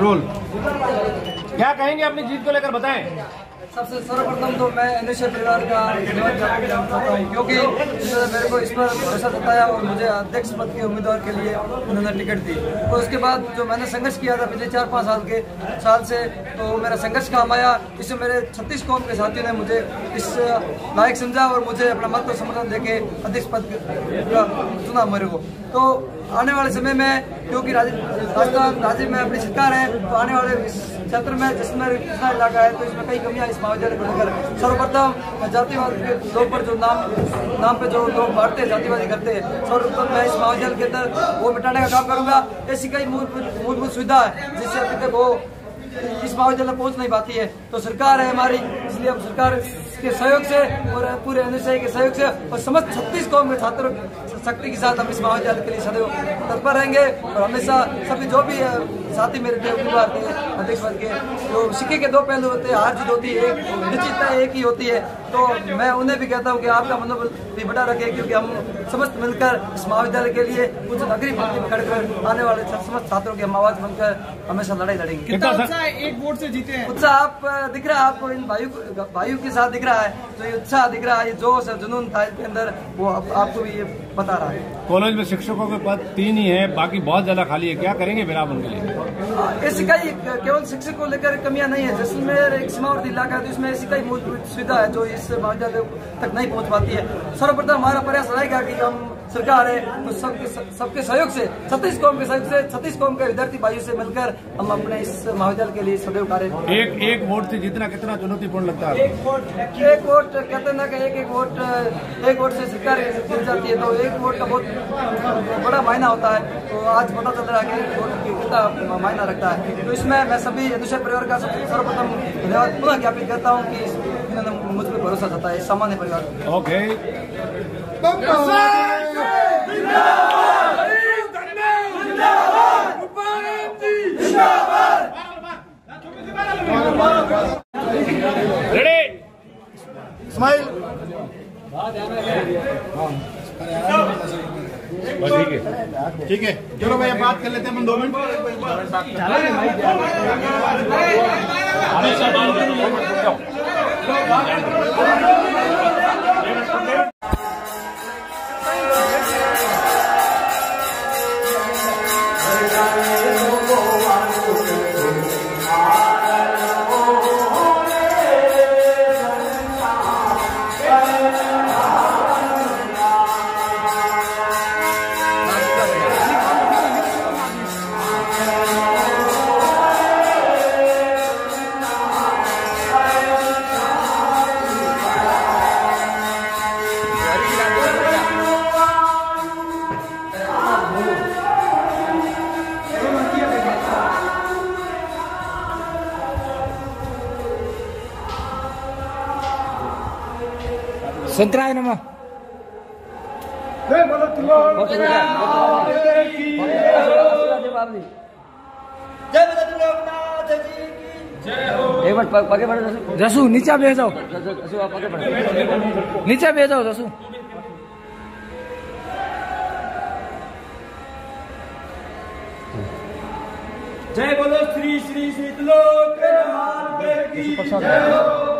Role क्या कहेंगे अपनी जीत को लेकर? बताएँ। सबसे सर्वप्रथम तो मैं एनएसए परिवार का धन्यवाद चाहता हूँ, क्योंकि मेरे को इस पर भरोसा जताया और मुझे अध्यक्ष पद के उम्मीदवार के लिए उन्होंने टिकट दी। और उसके बाद जो मैंने संघर्ष किया था पिछले चार पाँच साल के साल से तो मेरा संघर्ष काम आया। इससे मेरे छत्तीस कौम के साथियों ने मुझे इस लायक समझा और मुझे अपना मत और समर्थन देके अध्यक्ष पद चुना मेरे को। तो आने वाले समय में, क्योंकि राजस्थान राज्य में अपनी सरकार है तो आने वाले क्षेत्र में जिसमें इलाका है तो इसमें कई कमियाँ इस महाविद्यालय को लेकर सर्वप्रथम जातिवाद के लोग पर जो नाम नाम पे जो लोग बांटते, जातिवादी करते हैं सर्वप्रथम मैं इस महाविद्यालय के अंदर वो मिटाने का काम करूँगा। ऐसी कई मूलभूत सुविधा है, जिससे अभी तक वो इस महाविद्यालय पहुँच नहीं पाती है। तो सरकार है हमारी, इसलिए हम सरकार के सहयोग से और पूरे अनुसाई के सहयोग से और समस्त छत्तीस कौम के छात्रों शक्ति के साथ हम इस महाविद्यालय के लिए सदैव तत्पर रहेंगे। और हमेशा सभी जो भी साथी मेरे थे उम्मीदवार थे अध्यक्ष पद के। तो सिक्के के दो पहलू होते हैं हार जीत होती है एक निश्चितता एक ही होती है। तो मैं उन्हें भी कहता हूँ कि आपका मनोबल भी बढ़ा रखे क्योंकि हम समस्त मिलकर इस महाविद्यालय के लिए कुछ नगरी पंक्ति में खड़कर आने वाले समस्त छात्रों की हम आवाज़ बनकर हमेशा लड़ाई लड़ेंगे। कितना उत्साह एक वोट से जीते हैं। उत्साह आप दिख रहा है आपको इन भाइयों भाइयों के साथ दिख रहा है तो ये उत्साह दिख रहा है ये जोश है जुनून था इसके अंदर वो आपको भी ये बता रहा है। कॉलेज में शिक्षकों के पद तीन ही है बाकी बहुत ज़्यादा खाली है। क्या करेंगे फिर आप उनके लिए? ऐसी कई केवल शिक्षक को लेकर कमियाँ नहीं है। जैसलमेर एक सीमावर्ती इलाका है तो इसमें ऐसी कई मूलभूत सुविधा है, जो इस महाविद्यालय तक नहीं पहुँच पाती है। सर्वप्रथम हमारा प्रयास रहेगा कि हम सरकार है तो सबके सबके सहयोग से छत्तीस कौम के सहयोग से छत्तीस कौम के विद्यार्थी भाइयों से मिलकर हम अपने इस महाविद्यालय के लिए सदैव कार्य एक एक वोट से जितना कितना चुनौतीपूर्ण लगता है? एक वोट एक वोट कहते ना कि एक एक वोट एक वोट से सरकार जीत जाती है तो एक वोट का बहुत बड़ा मायना होता है। तो आज पता चल रहा है कि एक वोट कितना मायना रखता है। तो इसमें मैं सभी दूसरे परिवार का सर्वप्रथम धन्यवाद पुनः ज्ञापित करता हूँ कि मुझ पर भरोसा जताया सामान्य परिवार ओके ठीक है। ठीक है चलो भैया बात कर लेते हैं हम दो मिनट। संतराय नमः। एक मिनट पगे बढ़ो जसू। नीचे जाओ। जसू आप पगे बढ़ो। नीचे बैठ जाओ जसू। जय बोलो श्री श्री श्री लोक की जय हो।